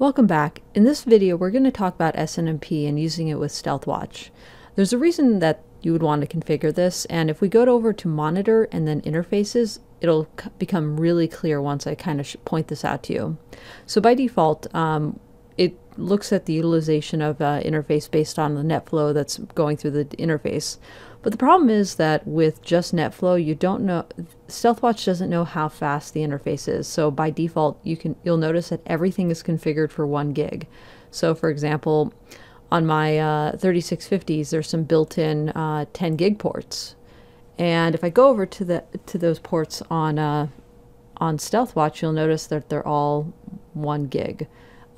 Welcome back. In this video, we're going to talk about SNMP and using it with StealthWatch. There's a reason that you would want to configure this, and if we go over to Monitor and then Interfaces, it'll become really clear once I kind of point this out to you. So by default, um, it looks at the utilization of uh, interface based on the net flow that's going through the interface. But the problem is that with just NetFlow, you don't know, StealthWatch doesn't know how fast the interface is. So by default, you can, you'll notice that everything is configured for one gig. So for example, on my uh, 3650s, there's some built-in uh, 10 gig ports. And if I go over to the to those ports on uh, on StealthWatch, you'll notice that they're all one gig.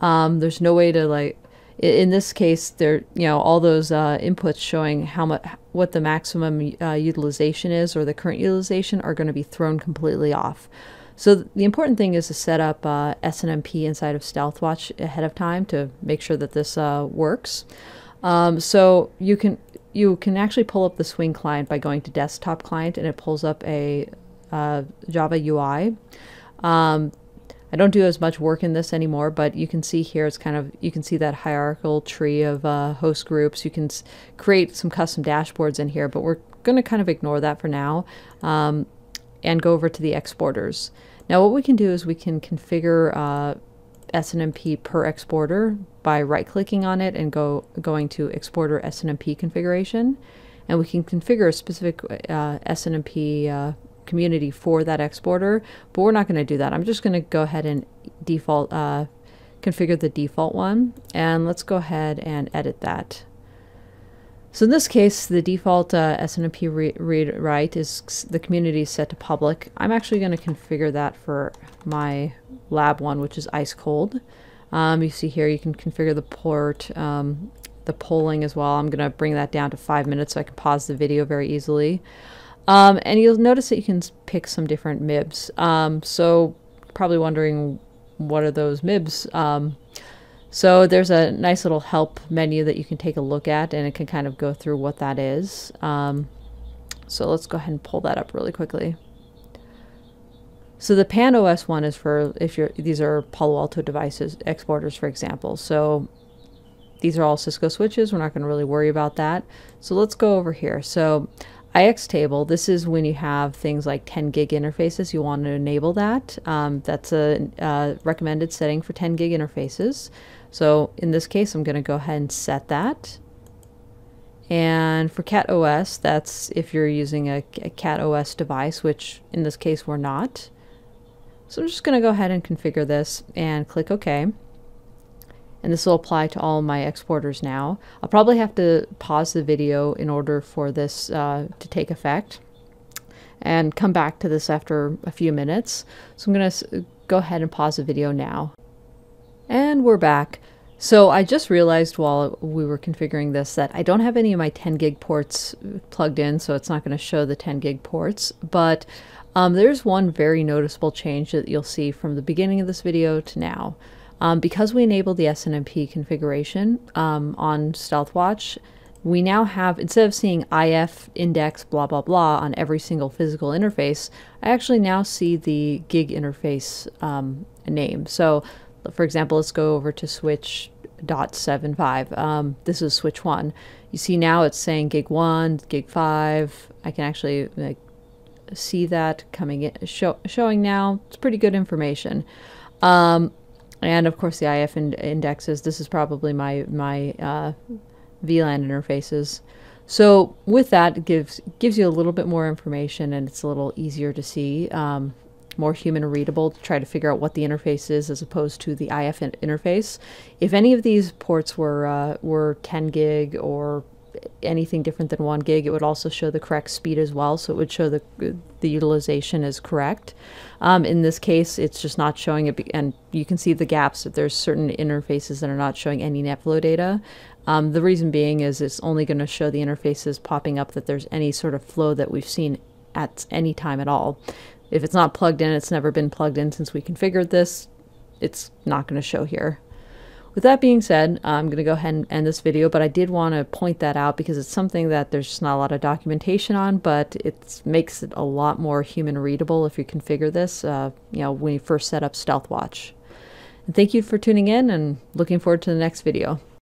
Um, there's no way to like in this case, there you know all those uh, inputs showing how much what the maximum uh, utilization is or the current utilization are going to be thrown completely off. So the important thing is to set up uh, SNMP inside of StealthWatch ahead of time to make sure that this uh, works. Um, so you can you can actually pull up the Swing client by going to Desktop Client, and it pulls up a uh, Java UI. Um, I don't do as much work in this anymore, but you can see here it's kind of, you can see that hierarchical tree of uh, host groups. You can create some custom dashboards in here, but we're going to kind of ignore that for now um, and go over to the exporters. Now what we can do is we can configure uh, SNMP per exporter by right-clicking on it and go going to exporter SNMP configuration. And we can configure a specific uh, SNMP uh, community for that exporter, but we're not going to do that. I'm just going to go ahead and default uh, configure the default one, and let's go ahead and edit that. So in this case, the default uh, SNMP re read write is the community is set to public. I'm actually going to configure that for my lab one, which is ice cold. Um, you see here you can configure the port, um, the polling as well. I'm going to bring that down to five minutes so I can pause the video very easily. Um, and you'll notice that you can pick some different MIBs. Um, so probably wondering what are those MIBs? Um, so there's a nice little help menu that you can take a look at and it can kind of go through what that is. Um, so let's go ahead and pull that up really quickly. So the Pan OS one is for if you're these are Palo Alto devices exporters, for example. So these are all Cisco switches. We're not going to really worry about that. So let's go over here. So ifXTable, this is when you have things like 10 gig interfaces, you want to enable that. Um, that's a uh, recommended setting for 10 gig interfaces. So in this case, I'm going to go ahead and set that. And for Cat OS, that's if you're using a, a Cat OS device, which in this case we're not. So I'm just going to go ahead and configure this and click OK and this will apply to all my exporters now. I'll probably have to pause the video in order for this uh, to take effect and come back to this after a few minutes. So I'm going to go ahead and pause the video now. And we're back. So I just realized while we were configuring this that I don't have any of my 10 gig ports plugged in, so it's not going to show the 10 gig ports, but um, there's one very noticeable change that you'll see from the beginning of this video to now. Um, because we enabled the SNMP configuration um, on StealthWatch, we now have, instead of seeing IF index blah blah blah on every single physical interface, I actually now see the gig interface um, name. So, for example, let's go over to switch dot seven five. Um, this is switch one. You see now it's saying gig one, gig five. I can actually like, see that coming in, show, showing now. It's pretty good information. Um, and of course the IF in indexes. This is probably my my uh, VLAN interfaces. So with that, it gives gives you a little bit more information, and it's a little easier to see, um, more human readable to try to figure out what the interface is as opposed to the IF in interface. If any of these ports were uh, were 10 gig or anything different than one gig, it would also show the correct speed as well. So it would show the the utilization is correct. Um, in this case, it's just not showing it, and you can see the gaps That there's certain interfaces that are not showing any net flow data. Um, the reason being is it's only going to show the interfaces popping up that there's any sort of flow that we've seen at any time at all. If it's not plugged in, it's never been plugged in since we configured this, it's not going to show here. With that being said, I'm going to go ahead and end this video, but I did want to point that out because it's something that there's just not a lot of documentation on, but it makes it a lot more human readable if you configure this, uh, you know, when you first set up StealthWatch. And thank you for tuning in and looking forward to the next video.